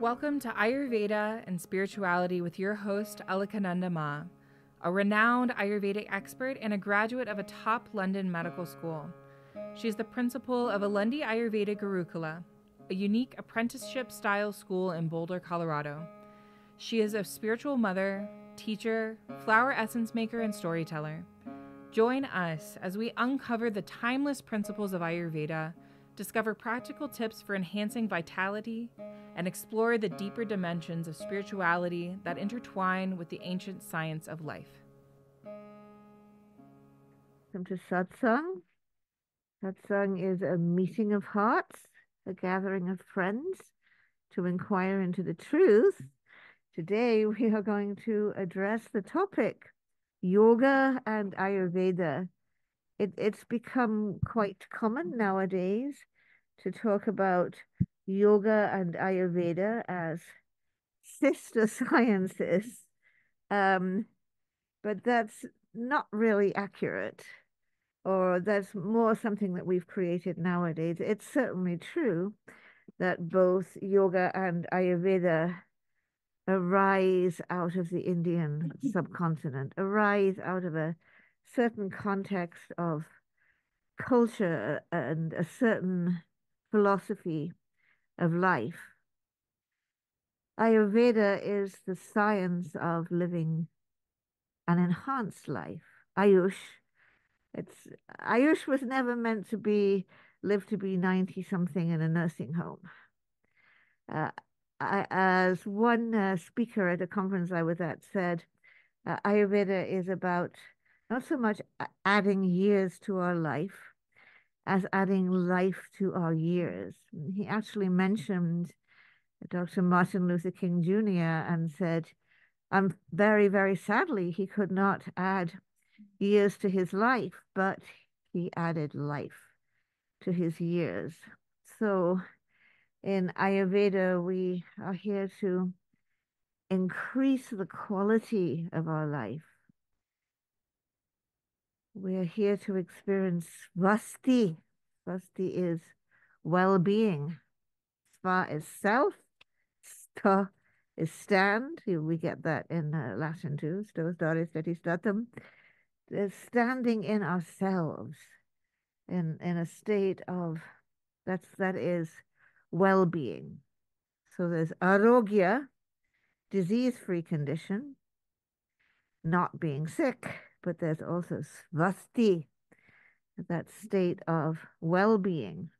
Welcome to Ayurveda and Spirituality with your host, Alakananda Ma, a renowned Ayurvedic expert and a graduate of a top London medical school. She is the principal of Alandi Ayurveda Gurukula, a unique apprenticeship style school in Boulder, Colorado. She is a spiritual mother, teacher, flower essence maker, and storyteller. Join us as we uncover the timeless principles of Ayurveda, discover practical tips for enhancing vitality, and explore the deeper dimensions of spirituality that intertwine with the ancient science of life. Welcome to Satsang. Satsang is a meeting of hearts, a gathering of friends to inquire into the truth. Today we are going to address the topic yoga and Ayurveda. It, it's become quite common nowadays to talk about yoga and Ayurveda as sister sciences, um, but that's not really accurate, or that's more something that we've created nowadays. It's certainly true that both yoga and Ayurveda arise out of the Indian subcontinent, arise out of a certain context of culture and a certain philosophy of life. Ayurveda is the science of living an enhanced life. Ayush. It's Ayush was never meant to be live to be 90 something in a nursing home. Uh, I, as one uh, speaker at a conference I was at said, uh, Ayurveda is about not so much adding years to our life as adding life to our years. He actually mentioned Dr. Martin Luther King Jr. and said, um, very, very sadly, he could not add years to his life, but he added life to his years. So in Ayurveda, we are here to increase the quality of our life we are here to experience Svasti. Svasti is well being. Sva is self. Sta is stand. We get that in uh, Latin too. Sto stare stati statum. Standing in ourselves in, in a state of that's that is well being. So there's arogya, disease free condition, not being sick but there's also svasti, that state of well being.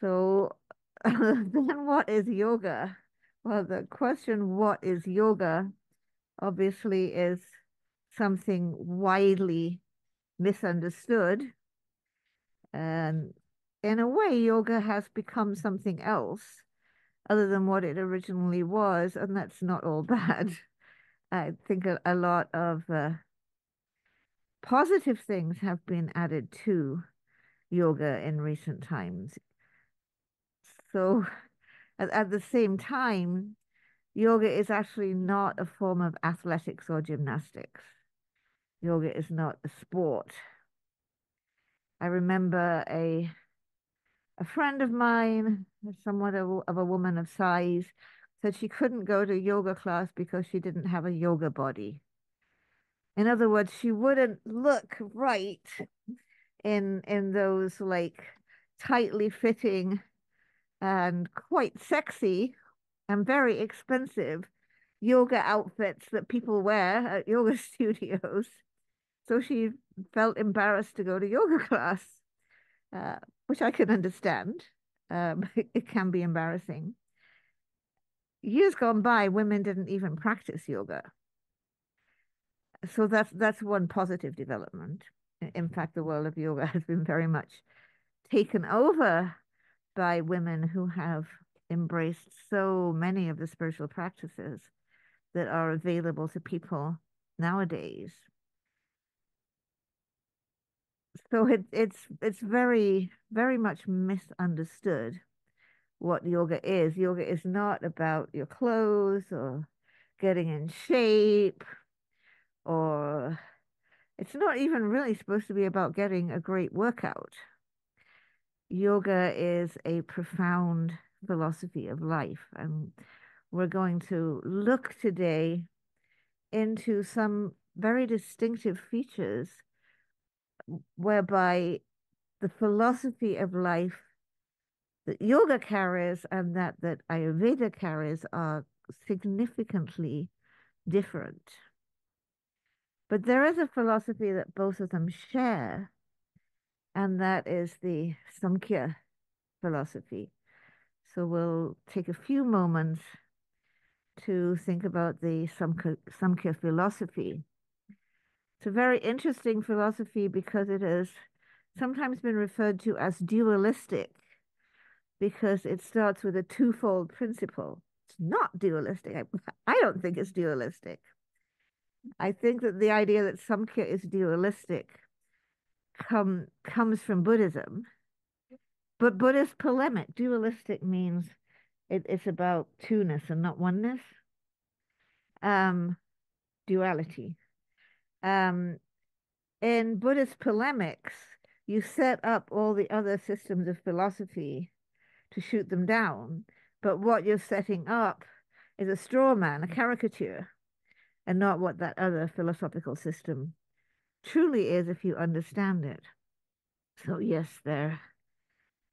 So, then what is yoga? Well, the question, what is yoga, obviously is something widely misunderstood. And in a way, yoga has become something else other than what it originally was, and that's not all bad. I think a, a lot of uh, positive things have been added to yoga in recent times. So, at, at the same time, yoga is actually not a form of athletics or gymnastics. Yoga is not a sport. I remember a a friend of mine, somewhat of, of a woman of size, said she couldn't go to yoga class because she didn't have a yoga body. In other words, she wouldn't look right in in those like tightly fitting and quite sexy and very expensive yoga outfits that people wear at yoga studios. So she felt embarrassed to go to yoga class, uh, which I can understand. Um, it can be embarrassing years gone by, women didn't even practice yoga. So that's that's one positive development. In fact, the world of yoga has been very much taken over by women who have embraced so many of the spiritual practices that are available to people nowadays. So it, it's it's very very much misunderstood what yoga is. Yoga is not about your clothes or getting in shape or it's not even really supposed to be about getting a great workout. Yoga is a profound philosophy of life. And we're going to look today into some very distinctive features whereby the philosophy of life that yoga carries and that that ayurveda carries are significantly different. But there is a philosophy that both of them share and that is the samkhya philosophy. So we'll take a few moments to think about the samkhya, samkhya philosophy. It's a very interesting philosophy because it has sometimes been referred to as dualistic because it starts with a twofold principle. It's not dualistic. I, I don't think it's dualistic. I think that the idea that Samkhya is dualistic come, comes from Buddhism, but Buddhist polemic. Dualistic means it, it's about two-ness and not oneness. Um, duality. Um, in Buddhist polemics, you set up all the other systems of philosophy to shoot them down. But what you're setting up is a straw man, a caricature, and not what that other philosophical system truly is if you understand it. So yes, there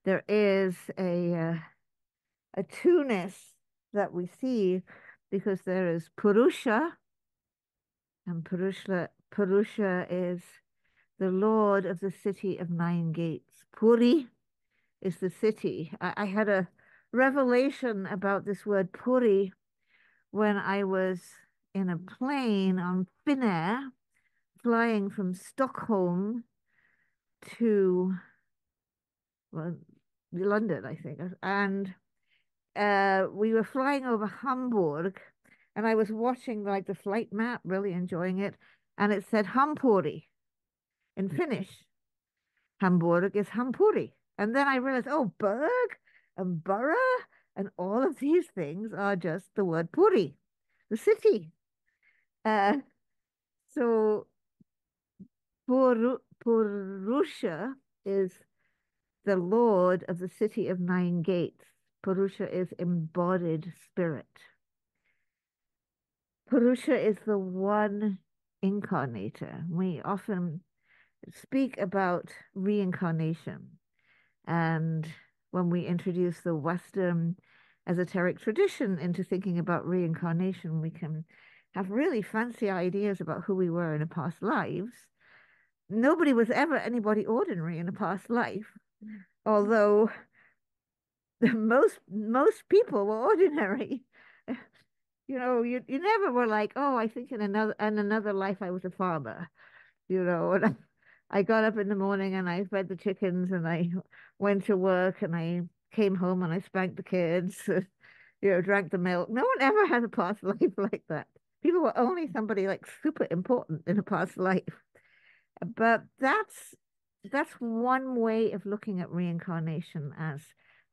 there is a uh, a two-ness that we see because there is Purusha, and Purusha Purusha is the lord of the city of nine gates. Puri is the city. I, I had a revelation about this word Puri when I was in a plane on Finnair flying from Stockholm to well, London, I think. And uh, we were flying over Hamburg and I was watching like the flight map, really enjoying it. And it said Hampuri in Finnish. Hamburg is Hampuri. And then I realized, oh, Berg and Borough and all of these things are just the word Puri, the city. Uh, so Pur- Purusha is the lord of the city of nine gates. Purusha is embodied spirit. Purusha is the one incarnator. We often speak about reincarnation. And when we introduce the Western esoteric tradition into thinking about reincarnation, we can have really fancy ideas about who we were in a past lives. Nobody was ever anybody ordinary in a past life, mm. although most most people were ordinary. You know, you you never were like, oh, I think in another in another life I was a farmer, you know, I got up in the morning and I fed the chickens and I went to work and I came home and I spanked the kids, you know, drank the milk. No one ever had a past life like that. People were only somebody like super important in a past life. But that's that's one way of looking at reincarnation as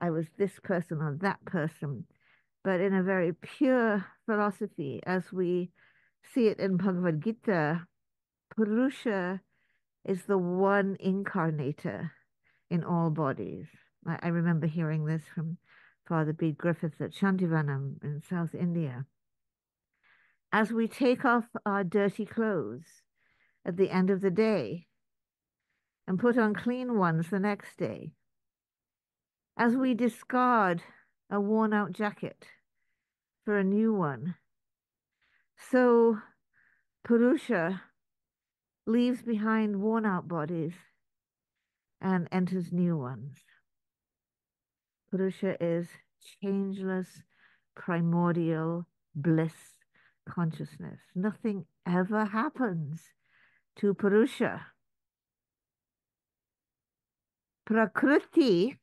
I was this person or that person, but in a very pure philosophy as we see it in Bhagavad Gita, Purusha is the one incarnator in all bodies. I, I remember hearing this from Father Bede Griffiths at Shantivanam in South India. As we take off our dirty clothes at the end of the day and put on clean ones the next day, as we discard a worn out jacket for a new one, so Purusha leaves behind worn out bodies and enters new ones. Purusha is changeless, primordial bliss consciousness. Nothing ever happens to Purusha. Prakriti,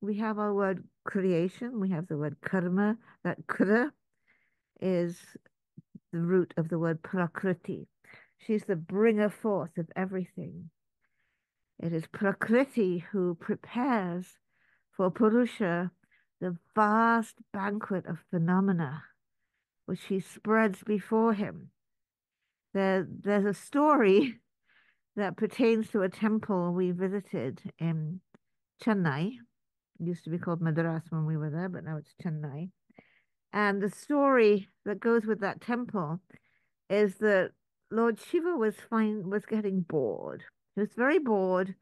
we have our word creation, we have the word karma. That kra is the root of the word prakriti. She's the bringer forth of everything. It is Prakriti who prepares for Purusha the vast banquet of phenomena which she spreads before him. There, there's a story that pertains to a temple we visited in Chennai, used to be called Madras when we were there, but now it's Chennai. And the story that goes with that temple is that Lord Shiva was fine was getting bored. He was very bored,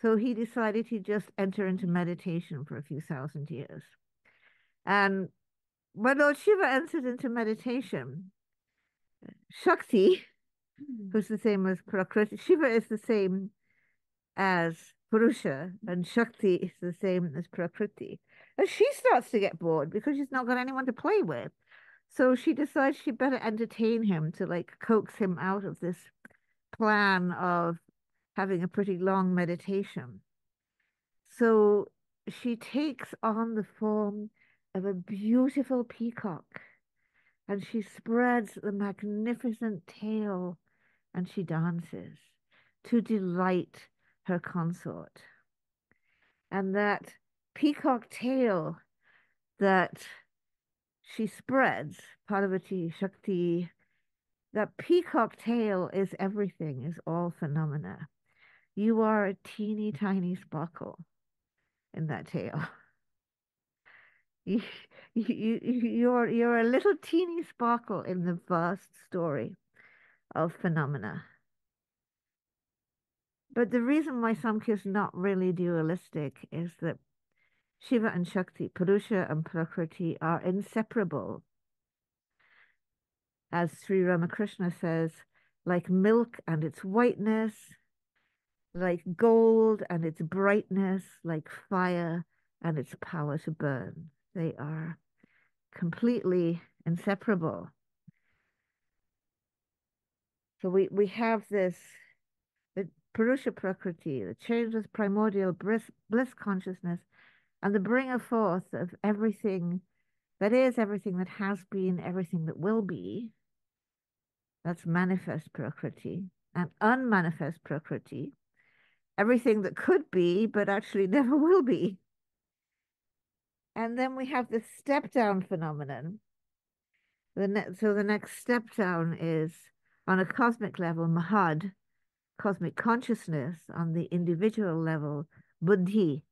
so he decided he'd just enter into meditation for a few thousand years. And when Lord Shiva entered into meditation, Shakti, hmm. who's the same as Prakriti, Shiva is the same as Purusha, and Shakti is the same as Prakriti. And she starts to get bored because she's not got anyone to play with. So she decides she'd better entertain him to like coax him out of this plan of having a pretty long meditation. So she takes on the form of a beautiful peacock and she spreads the magnificent tail and she dances to delight her consort. And that peacock tail that she spreads, Parvati Shakti, that peacock tail is everything, is all phenomena. You are a teeny tiny sparkle in that tail. You, you, you're, you're a little teeny sparkle in the vast story of phenomena. But the reason why Samkhya is not really dualistic is that Shiva and Shakti, Purusha and Prakriti are inseparable. As Sri Ramakrishna says, like milk and its whiteness, like gold and its brightness, like fire and its power to burn. They are completely inseparable. So we, we have this the Purusha Prakriti, the changeless primordial bliss, bliss consciousness, and the bringer forth of everything that is, everything that has been, everything that will be. That's manifest Prakriti and unmanifest Prakriti, everything that could be, but actually never will be. And then we have the step down phenomenon. The ne- so the next step down is on a cosmic level, Mahad, cosmic consciousness, on the individual level, Buddhi.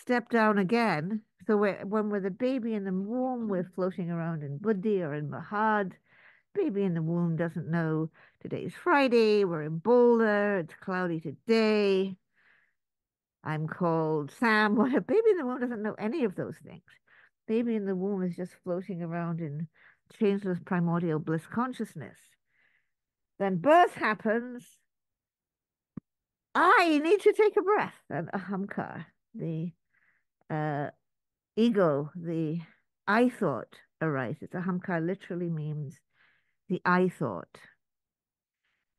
Step down again. So we're, when we're the baby in the womb, we're mm-hmm. floating around in Buddhi or in Mahad. Baby in the womb doesn't know today's Friday, we're in Boulder, it's cloudy today. I'm called Sam. Well, baby in the womb doesn't know any of those things. Baby in the womb is just floating around in changeless primordial bliss consciousness. Then birth happens. I need to take a breath. And ahamkar, the uh, ego, the I thought arises. Ahamkar literally means the I thought.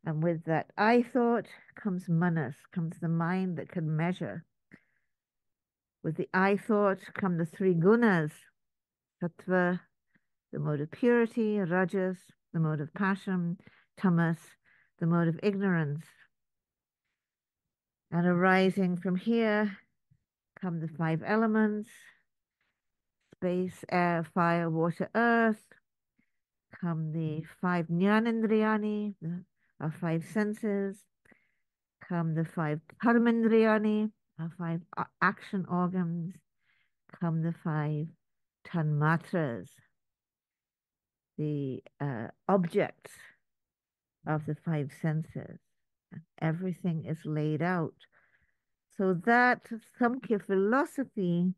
And with that I thought comes manas, comes the mind that can measure. With the I thought come the three gunas, sattva, the mode of purity, rajas, the mode of passion, tamas, the mode of ignorance. And arising from here come the five elements, space, air, fire, water, earth, come the five jnanendriyani, our five senses, come the five karmendriyani, our five action organs, come the five tanmatras, the uh, objects of the five senses. Everything is laid out. So that Samkhya philosophy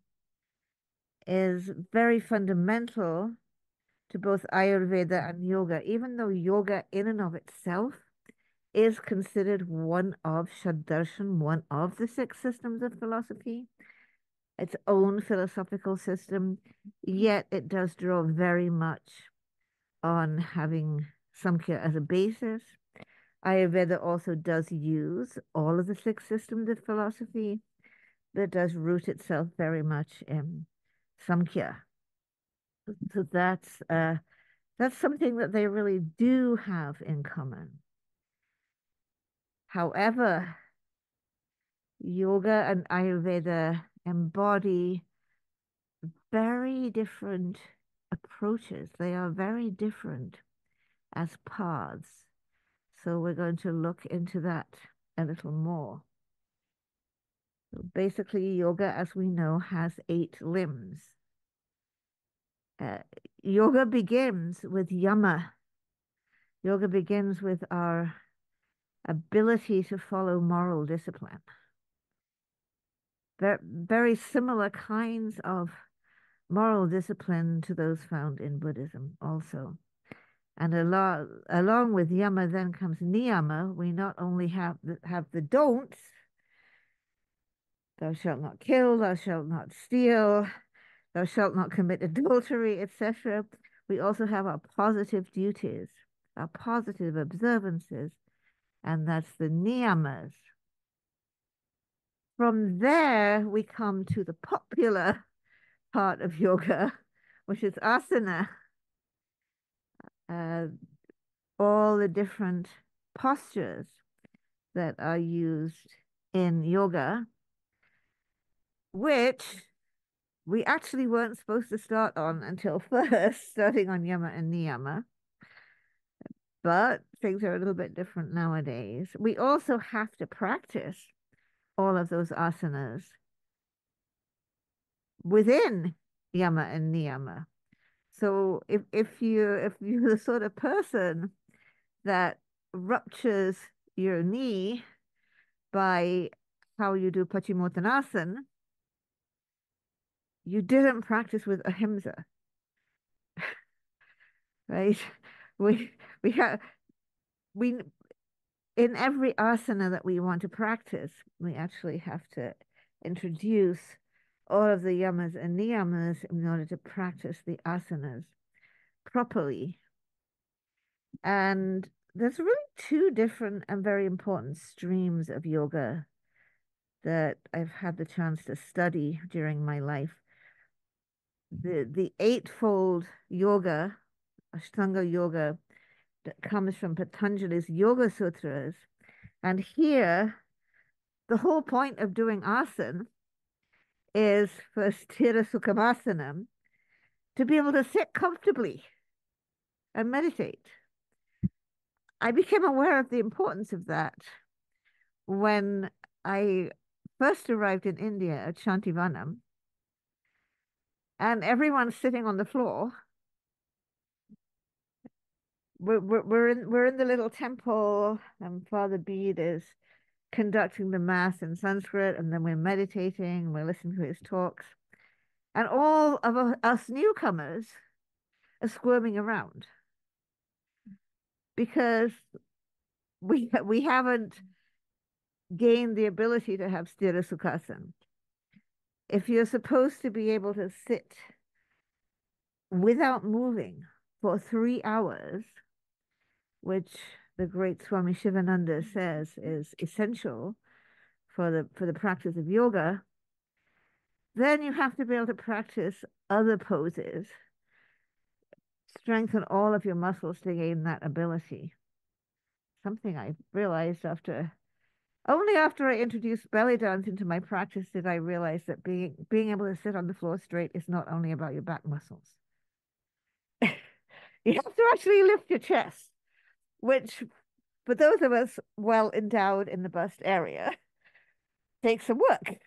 is very fundamental to both Ayurveda and yoga, even though yoga in and of itself is considered one of Shadarshan, one of the six systems of philosophy, its own philosophical system, yet it does draw very much on having Samkhya as a basis. Ayurveda also does use all of the six systems of philosophy, but does root itself very much in Samkhya. So that's uh, that's something that they really do have in common. However, yoga and Ayurveda embody very different approaches. They are very different as paths. So we're going to look into that a little more. Basically, yoga, as we know, has eight limbs. Uh, yoga begins with yama. Yoga begins with our ability to follow moral discipline. Very, very similar kinds of moral discipline to those found in Buddhism, also. And along, along with yama, then comes niyama. We not only have the, have the don'ts, thou shalt not kill, thou shalt not steal, thou shalt not commit adultery, etc. We also have our positive duties, our positive observances, and that's the niyamas. From there, we come to the popular part of yoga, which is asana. Uh, all the different postures that are used in yoga, which we actually weren't supposed to start on until first, starting on yama and niyama. But things are a little bit different nowadays. We also have to practice all of those asanas within yama and niyama. So if if you if you're the sort of person that ruptures your knee by how you do Paschimottanasana, you didn't practice with ahimsa. right? We we have we in every asana that we want to practice, we actually have to introduce all of the yamas and niyamas in order to practice the asanas properly. And there's really two different and very important streams of yoga that I've had the chance to study during my life. The the eightfold yoga, Ashtanga yoga, that comes from Patanjali's Yoga Sutras. And here, the whole point of doing asana is for Sthira Sukhamasana to be able to sit comfortably and meditate. I became aware of the importance of that when I first arrived in India at Shantivanam, and everyone's sitting on the floor we're, we're, we're in we're in the little temple and Father Bede is conducting the mass in Sanskrit and then we're meditating we're listening to his talks and all of us newcomers are squirming around because we we haven't gained the ability to have sthira sukhasana. If you're supposed to be able to sit without moving for three hours, which the great Swami Shivananda says is essential for the for the practice of yoga, then you have to be able to practice other poses, strengthen all of your muscles to gain that ability. Something I realized after only after I introduced belly dance into my practice did I realize that being being able to sit on the floor straight is not only about your back muscles. you have to actually lift your chest which for those of us well endowed in the bust area takes some work,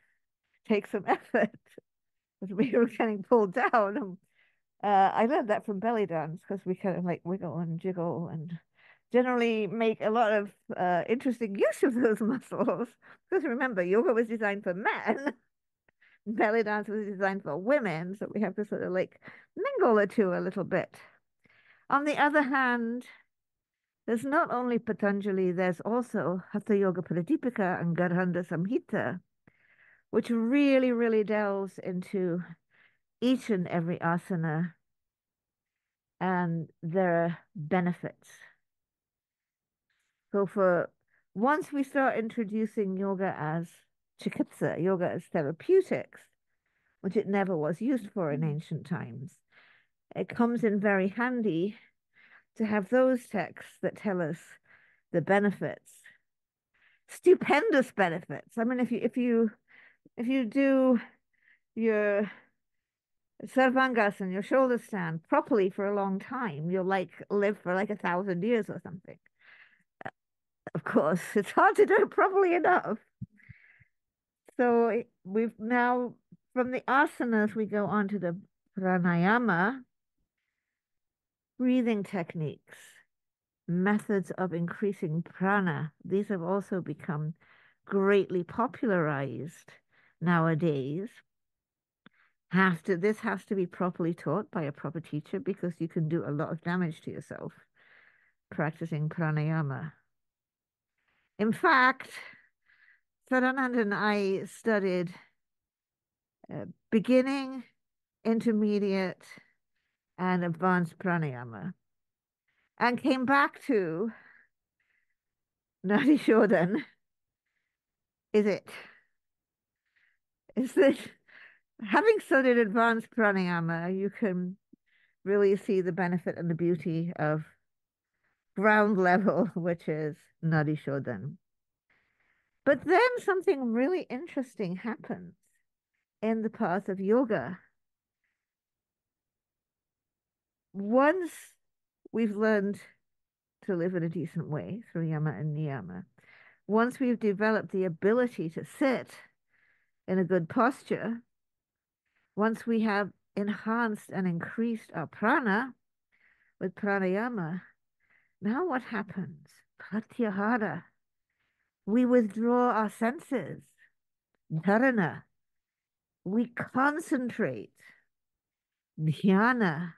takes some effort. As we were getting pulled down. And, uh, I learned that from belly dance because we kind of like wiggle and jiggle and generally make a lot of uh, interesting use of those muscles. Because remember, yoga was designed for men. belly dance was designed for women, so we have to sort of like mingle the two a little bit. On the other hand, there's not only Patanjali, there's also Hatha Yoga Pradipika and Gheranda Samhita, which really, really delves into each and every asana and their benefits. So for once we start introducing yoga as chikitsa, yoga as therapeutics, which it never was used for in mm-hmm. ancient times, it comes in very handy to have those texts that tell us the benefits. Stupendous benefits. I mean if you if you if you do your sarvangasana your shoulder stand properly for a long time you'll like live for like a thousand years or something. Uh, of course it's hard to do it properly enough. So we've now, from the asanas, we go on to the pranayama, breathing techniques, methods of increasing prana. These have also become greatly popularized nowadays. Has to this has to be properly taught by a proper teacher because you can do a lot of damage to yourself practicing pranayama. In fact, Sadananda and I studied uh, beginning, intermediate, and advanced pranayama, and came back to Nadi Shodhan. Is it? Is that having studied advanced pranayama, you can really see the benefit and the beauty of ground level, which is Nadi Shodhan. But then something really interesting happens in the path of yoga. Once we've learned to live in a decent way through yama and niyama, once we've developed the ability to sit in a good posture, once we have enhanced and increased our prana with pranayama, now what happens? Pratyahara. We withdraw our senses. Dharana. We concentrate. Dhyana.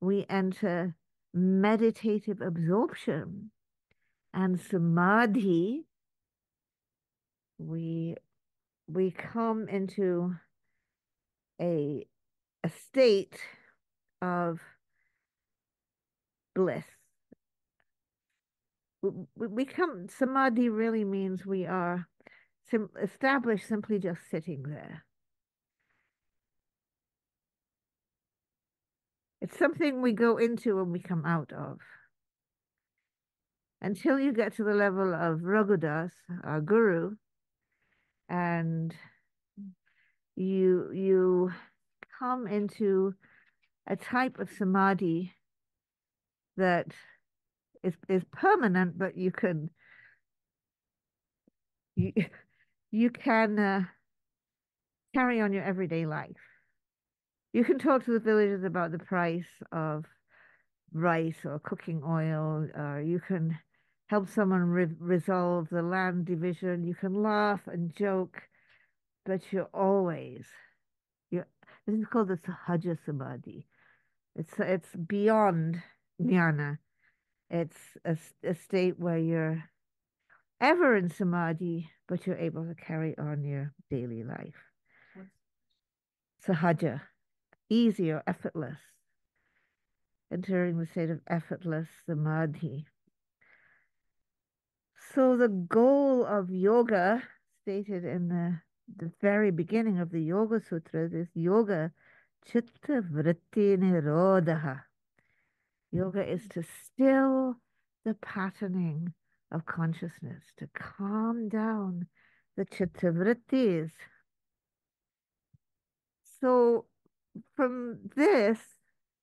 We enter meditative absorption. And samadhi. We we come into a a state of bliss we come samadhi really means we are sim, established simply just sitting there it's something we go into and we come out of until you get to the level of Raghudas, our guru, and you you come into a type of samadhi that is is permanent, but you can you you can uh, carry on your everyday life. You can talk to the villagers about the price of rice or cooking oil. Uh, you can help someone re resolve the land division. You can laugh and joke, but you're always you. This is called the Sahaja Samadhi. It's it's beyond jnana. It's a, a state where you're ever in samadhi, but you're able to carry on your daily life. Sahaja, easy or effortless. Entering the state of effortless samadhi. So the goal of yoga, stated in the, the very beginning of the Yoga Sutras, is yoga chitta vritti nirodha. Yoga is to still the patterning of consciousness, to calm down the chittavrittis. So, from this,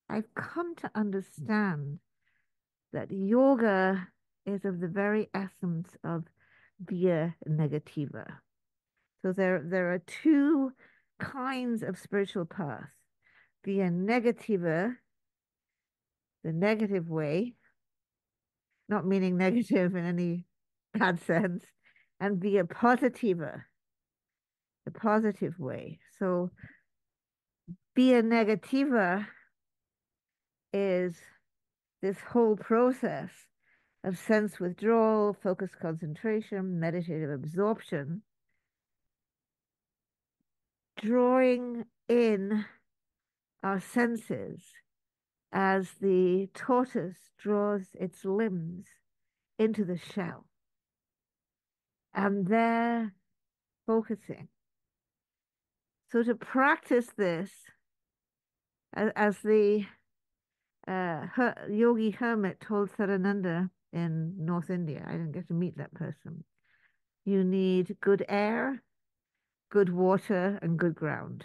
I've come to understand that yoga is of the very essence of via negativa. So there, there are two kinds of spiritual paths. Via negativa the negative way, not meaning negative in any bad sense, and via positiva, the positive way. So via negativa is this whole process of sense withdrawal, focus concentration, meditative absorption, drawing in our senses as the tortoise draws its limbs into the shell. And there focusing. So to practice this, as, the uh, her, yogi hermit told Sarananda in North India, I didn't get to meet that person. You need good air, good water, and good ground.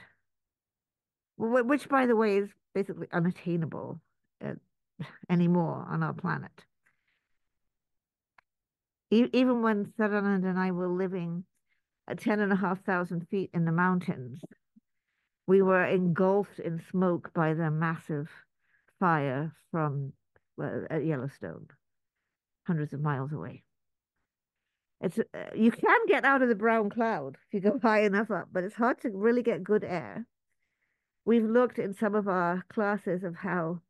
Which, by the way, is basically unattainable uh, anymore on our planet. E even when Sarananda and I were living at 10 and a half thousand feet in the mountains. We were engulfed in smoke by the massive fire from well, at Yellowstone, hundreds of miles away. It's uh, you can get out of the brown cloud if you go high enough up, but it's hard to really get good air. We've looked in some of our classes of how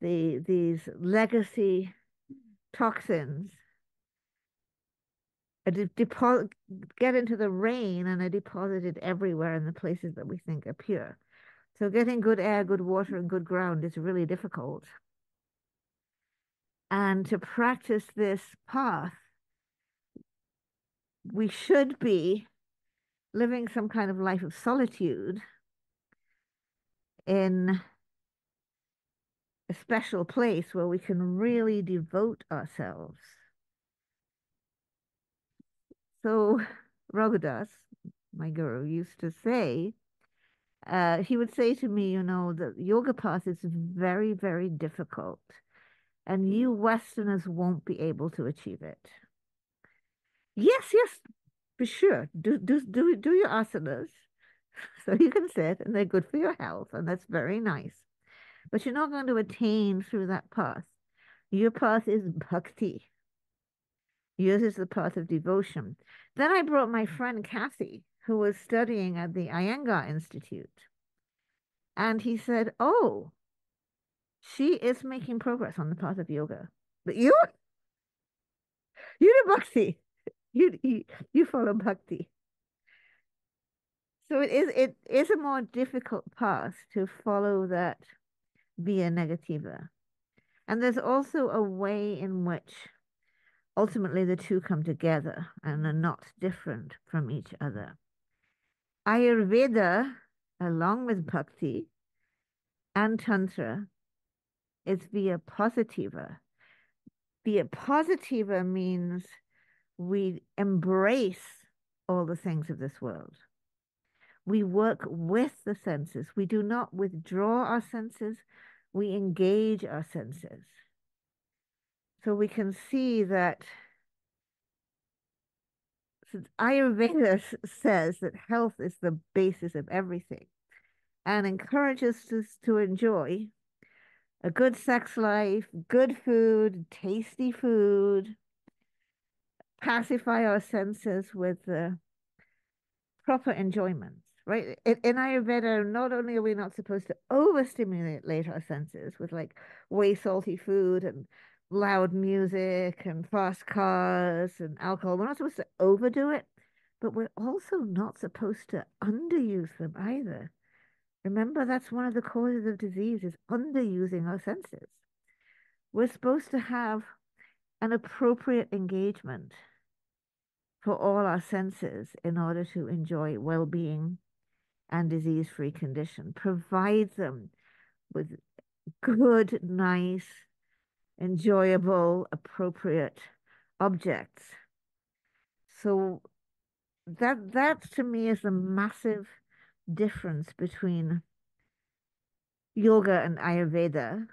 the these legacy toxins deposit, get into the rain and are deposited everywhere in the places that we think are pure. So getting good air, good water, and good ground is really difficult. And to practice this path, we should be living some kind of life of solitude in a special place where we can really devote ourselves so Raghudas, my guru, used to say, uh, he would say to me, you know, the yoga path is very, very difficult, and you Westerners won't be able to achieve it. Yes, yes, for sure. Do do do do your asanas, so you can sit, and they're good for your health, and that's very nice. But you're not going to attain through that path. Your path is bhakti. Yours is the path of devotion. Then I brought my mm. friend Kathy, who was studying at the Iyengar Institute. And he said, Oh, she is making progress on the path of yoga. But you, you do bhakti. You, you, you follow bhakti. So it is it is a more difficult path to follow that via negativa. And there's also a way in which ultimately the two come together and are not different from each other. Ayurveda, along with Bhakti and Tantra, is via positiva. Via positiva means we embrace all the things of this world. We work with the senses. We do not withdraw our senses, we engage our senses. So we can see that since Ayurveda says that health is the basis of everything and encourages us to enjoy a good sex life, good food, tasty food, pacify our senses with uh, proper enjoyment right? In, in Ayurveda, not only are we not supposed to overstimulate our senses with like way salty food and loud music and fast cars and alcohol. We're not supposed to overdo it, but we're also not supposed to underuse them either. Remember, that's one of the causes of disease is underusing our senses. We're supposed to have an appropriate engagement for all our senses in order to enjoy well-being and disease-free condition. Provide them with good, nice, enjoyable, appropriate objects. So that that to me is a massive difference between yoga and Ayurveda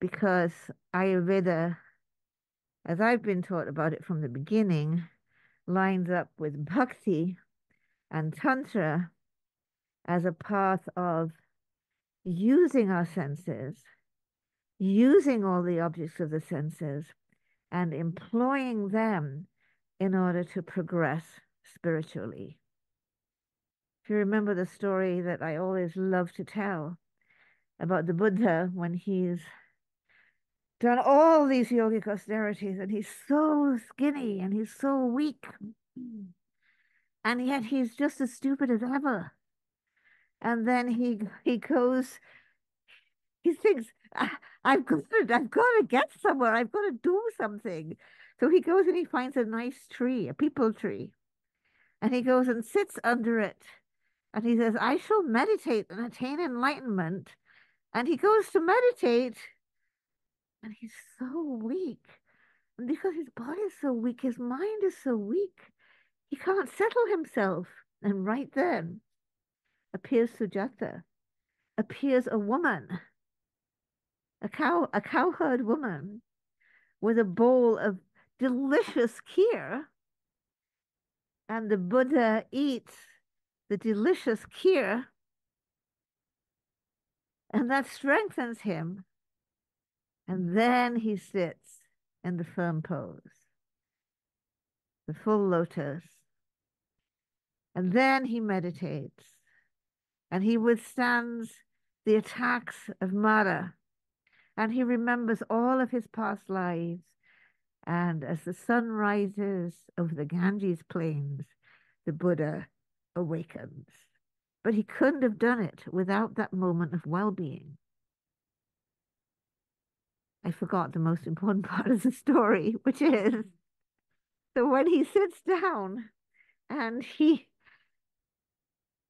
because Ayurveda, as I've been taught about it from the beginning, lines up with bhakti and tantra as a path of using our senses using all the objects of the senses and employing them in order to progress spiritually. If you remember the story that I always love to tell about the Buddha when he's done all these yogic austerities and he's so skinny and he's so weak. And yet he's just as stupid as ever. And then he he goes, he thinks, I've got to, I've got to get somewhere. I've got to do something. So he goes and he finds a nice tree, a peepal tree, and he goes and sits under it. And he says, I shall meditate and attain enlightenment. And he goes to meditate, and he's so weak. And because his body is so weak, his mind is so weak, he can't settle himself. And right then appears Sujata, appears a woman a cow a cowherd woman with a bowl of delicious kheer And the Buddha eats the delicious kheer, and that strengthens him. And then he sits in the firm pose, the full lotus. And then he meditates and he withstands the attacks of Mara and he remembers all of his past lives. And as the sun rises over the Ganges plains, the Buddha awakens. But he couldn't have done it without that moment of well being. I forgot the most important part of the story, which is so when he sits down and he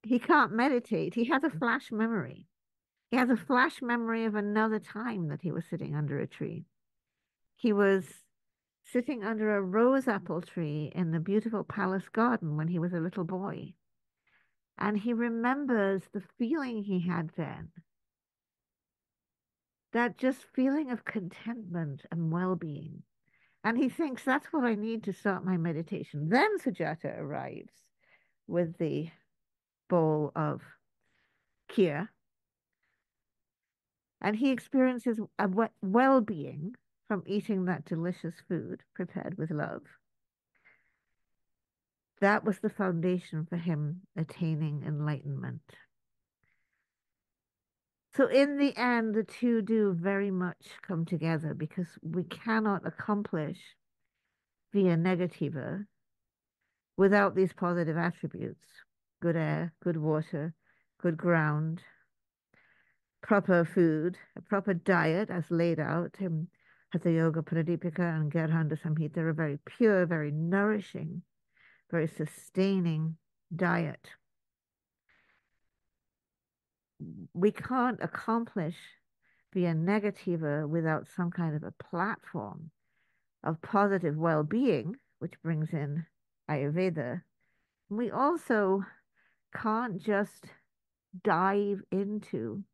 he can't meditate, he has a flash memory. He has a flash memory of another time that he was sitting under a tree. He was sitting under a rose apple tree in the beautiful palace garden when he was a little boy. And he remembers the feeling he had then. That just feeling of contentment and well being. And he thinks that's what I need to start my meditation. Then Sujata arrives with the bowl of kheer. And he experiences a well being from eating that delicious food prepared with love. That was the foundation for him attaining enlightenment. So, in the end, the two do very much come together because we cannot accomplish via negativa without these positive attributes good air, good water, good ground, proper food, a proper diet as laid out in Hatha Yoga Pradipika and Gheranda Samhita a very pure, very nourishing, very sustaining diet. We can't accomplish via negativa without some kind of a platform of positive well being, which brings in Ayurveda. We also can't just dive into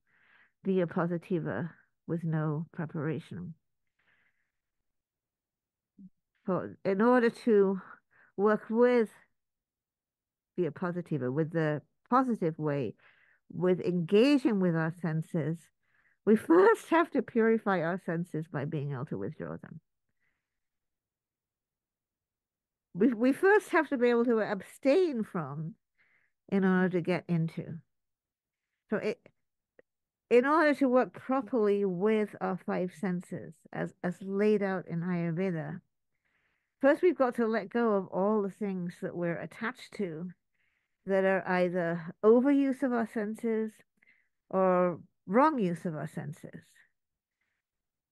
via positiva with no preparation. For in order to work with via positiva, with the positive way, with engaging with our senses, we first have to purify our senses by being able to withdraw them. We, we first have to be able to abstain from in order to get into. So it in order to work properly with our five senses as, as laid out in Ayurveda, first we've got to let go of all the things that we're attached to that are either overuse of our senses or wrong use of our senses.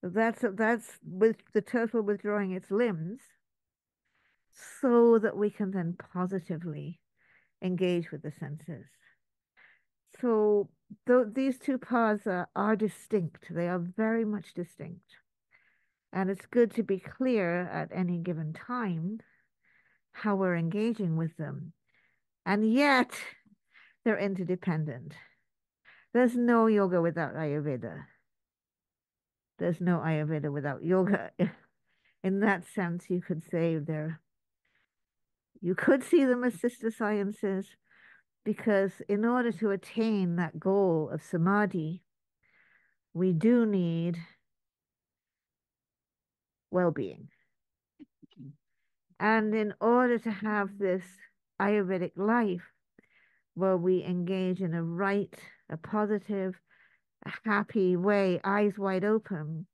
That's that's with the turtle withdrawing its limbs so that we can then positively engage with the senses. So th- these two paths are, are distinct. They are very much distinct. And it's good to be clear at any given time how we're engaging with them. And yet, they're interdependent. There's no yoga without Ayurveda. There's no Ayurveda without yoga. In that sense, you could say they're, you could see them as sister sciences, because in order to attain that goal of samadhi, we do need well being. And in order to have this Ayurvedic life where we engage in a right, a positive, a happy way, eyes wide open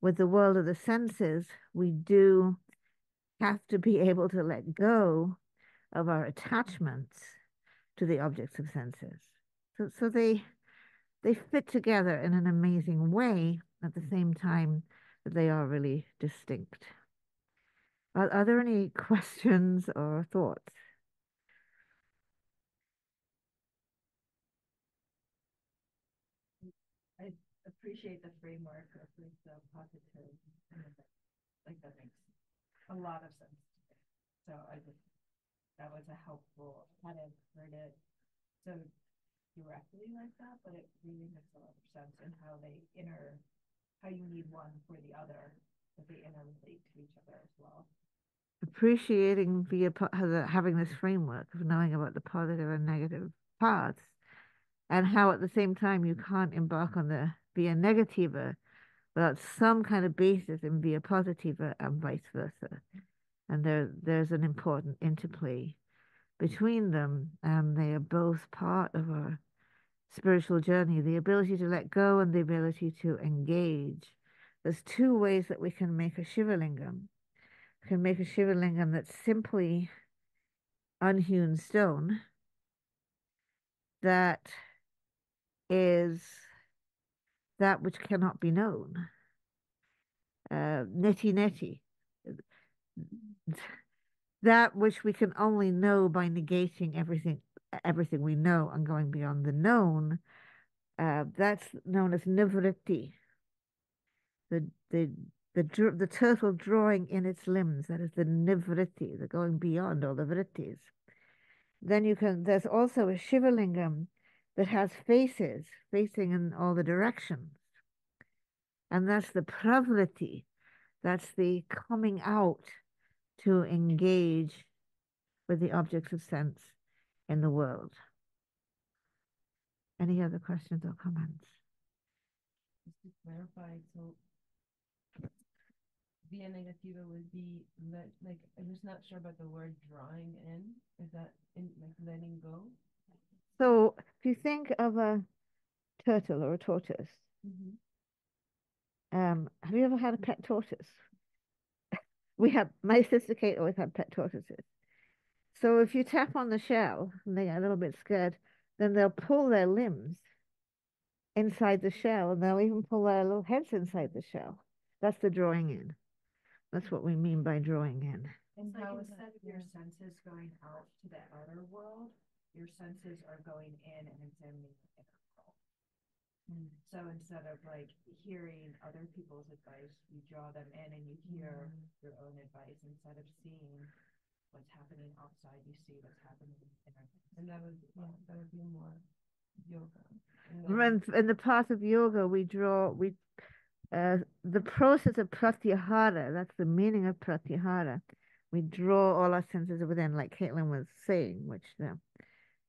with the world of the senses, we do have to be able to let go of our attachments to the objects of senses. So, so they they fit together in an amazing way at the same time that they are really distinct. Are, are there any questions or thoughts? I appreciate the framework of the positive, like that makes a lot of sense. So I just that was a helpful, I hadn't heard it so directly like that, but it really makes a lot of sense in how they inter, how you need one for the other, that they interrelate to each other as well. appreciating via having this framework of knowing about the positive and negative parts, and how at the same time you can't embark on the via negativa without some kind of basis in via positiva and vice versa. And there there's an important interplay between them, and they are both part of our spiritual journey the ability to let go and the ability to engage. There's two ways that we can make a Shivalingam. We can make a Shivalingam that's simply unhewn stone that is that which cannot be known. Uh, neti neti. That which we can only know by negating everything everything we know and going beyond the known. Uh, that's known as nivritti. The the the the turtle drawing in its limbs. That is the nivritti, the going beyond all the vrittis. Then you can. There's also a shivalingam that has faces facing in all the directions, and that's the pravritti. That's the coming out to engage with the objects of sense in the world. Any other questions or comments? Just to clarify, so via negativa would be let, like I'm just not sure about the word drawing in. Is that in like letting go? So if you think of a turtle or a tortoise, mm-hmm. um, have you ever had a pet tortoise? We have my sister Kate always had pet tortoises. So if you tap on the shell and they get a little bit scared, then they'll pull their limbs inside the shell and they'll even pull their little heads inside the shell. That's the drawing in. That's what we mean by drawing in. And how instead of your senses going out to the outer world, your senses are going in and examining the inner world. Mm. So instead of like hearing other people's advice, you draw them in and you hear mm. your own advice instead of seeing what's happening outside, you see what's happening in our And that would yeah, that would be more yoga. And in the path of yoga, we draw we uh, the process of pratyahara. That's the meaning of pratyahara. We draw all our senses within, like Caitlin was saying, which the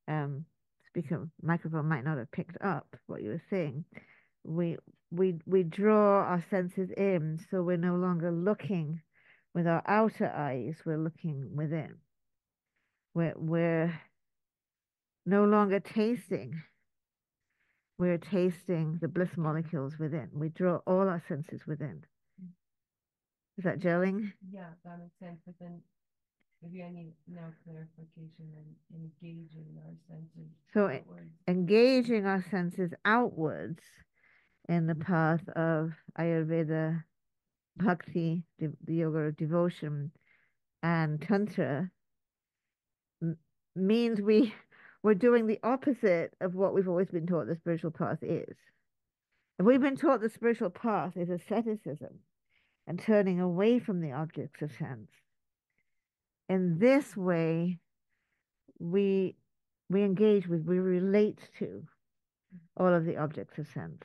um, speaker microphone might not have picked up what you were saying. We we we draw our senses in, so we're no longer looking with our outer eyes, we're looking within. We're, we're no longer tasting. We're tasting the bliss molecules within. We draw all our senses within. Is that gelling? Yeah, that makes sense. But then maybe I need now clarification and engaging our senses. So outwards. engaging our senses outwards in the path of Ayurveda bhakti, the, the yoga of devotion, and tantra means we we're doing the opposite of what we've always been taught the spiritual path is. If we've been taught the spiritual path is asceticism and turning away from the objects of sense. In this way, we we engage with, we relate to all of the objects of sense.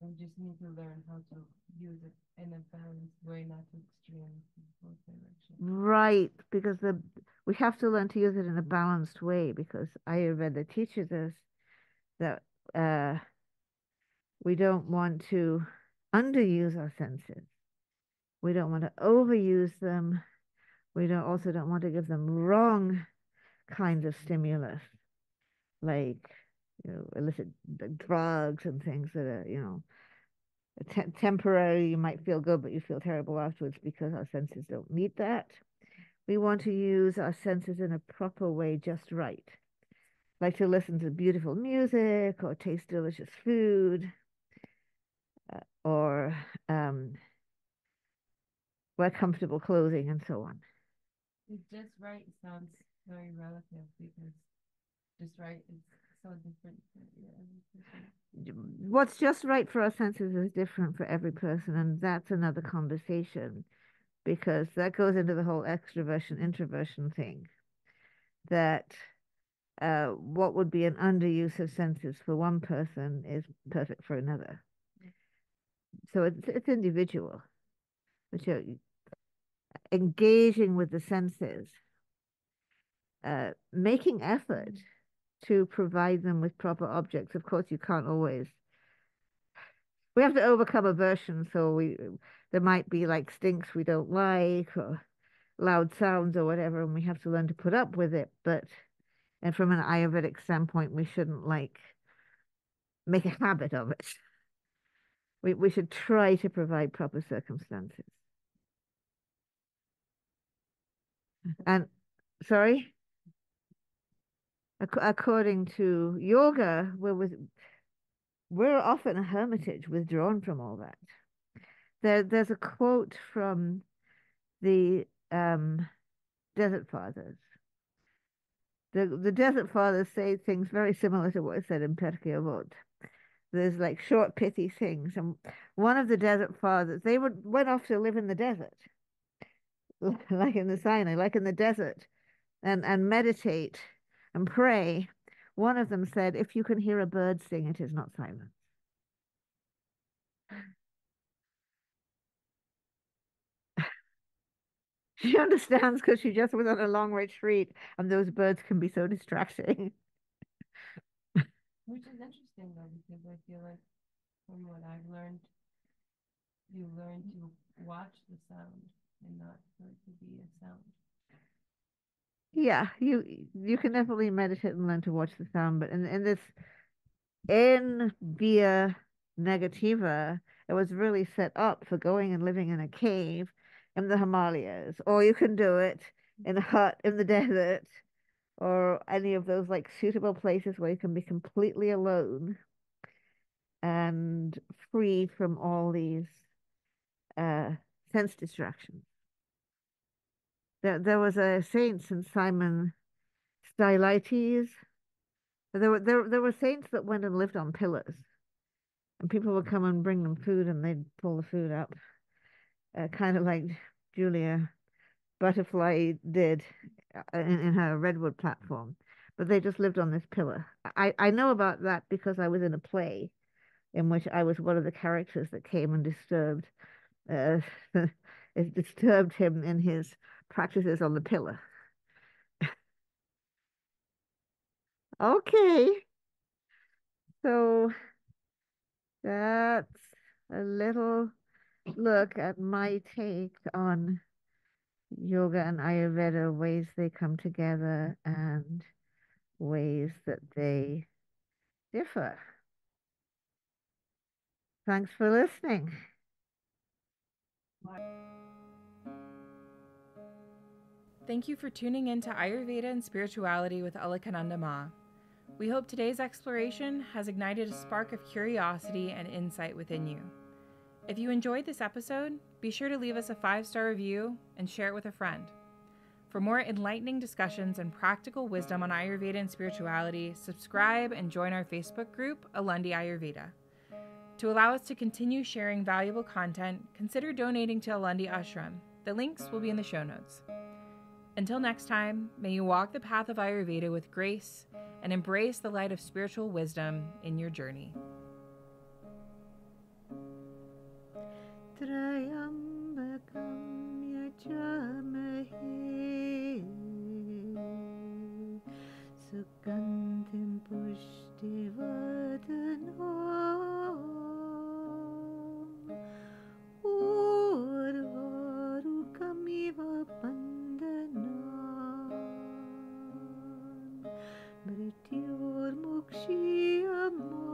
We just need to learn how to use it in a balanced way, not to extreme both directions. Right, because the we have to learn to use it in a balanced way because Ayurveda teaches us that uh, we don't want to underuse our senses. We don't want to overuse them. We don't also don't want to give them wrong kinds of stimulus, like you know, illicit drugs and things that are, you know, te- temporary. You might feel good, but you feel terrible afterwards because our senses don't need that. We want to use our senses in a proper way, just right. Like to listen to beautiful music or taste delicious food uh, or um, wear comfortable clothing and so on. It's just right sounds very relative because just right is so different What's just right for our senses is different for every person, and that's another conversation because that goes into the whole extroversion introversion thing. That uh, what would be an underuse of senses for one person is perfect for another. So it's it's individual. That you're engaging with the senses, uh, making effort to provide them with proper objects. Of course, you can't always. We have to overcome aversion, so we there might be like stinks we don't like or loud sounds or whatever, and we have to learn to put up with it. But and from an Ayurvedic standpoint, we shouldn't like make a habit of it. We we should try to provide proper circumstances. And sorry, Ac- according to yoga, we're with, we're often a hermitage, withdrawn from all that. There, there's a quote from the um, Desert Fathers. The the Desert Fathers say things very similar to what is said in Pirkei Avot. There's like short, pithy things, and one of the Desert Fathers, they would went off to live in the desert, like in the Sinai, like in the desert, and and meditate and pray. One of them said, "If you can hear a bird sing, it is not silence." She understands because she just was on a long retreat, and those birds can be so distracting. Which is interesting though, because I feel like from what I've learned, you learn to watch the sound and not for it to be a sound. Yeah, you you can definitely meditate and learn to watch the sound, but in in this in Via Negativa, it was really set up for going and living in a cave in the Himalayas, or you can do it in a hut in the desert, or any of those like suitable places where you can be completely alone and free from all these uh, sense distractions. There, there was a saint Saint Simon Stylites. There were there there were saints that went and lived on pillars, and people would come and bring them food, and they'd pull the food up, uh, kind of like Julia Butterfly did uh, in, in her redwood platform. But they just lived on this pillar. I I know about that because I was in a play, in which I was one of the characters that came and disturbed, uh, disturbed him in his practices on the pillar. okay. So that's a little look at my take on yoga and Ayurveda, ways they come together and ways that they differ. Thanks for listening. Thank you for tuning in to Ayurveda and Spirituality with Alakananda Ma. We hope today's exploration has ignited a spark of curiosity and insight within you. If you enjoyed this episode, be sure to leave us a five star review and share it with a friend. For more enlightening discussions and practical wisdom on Ayurveda and spirituality, subscribe and join our Facebook group, Alandi Ayurveda. To allow us to continue sharing valuable content, consider donating to Alandi Ashram. The links will be in the show notes. Until next time, may you walk the path of Ayurveda with grace and embrace the light of spiritual wisdom in your journey. iubiți urmuc și amor.